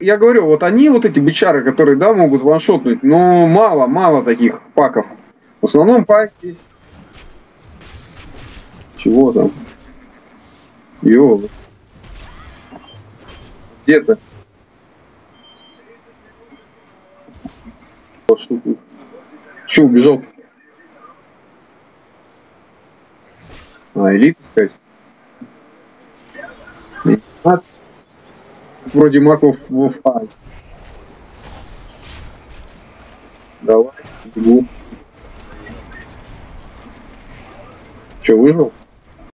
я говорю, вот они, вот эти бычары, которые, да, могут ваншотнуть, но мало, мало таких паков. В основном паки... Чего там? Йо. Где-то. Че убежал? А, элит искать? Вроде маков в а. Давай, бегу. Че, выжил?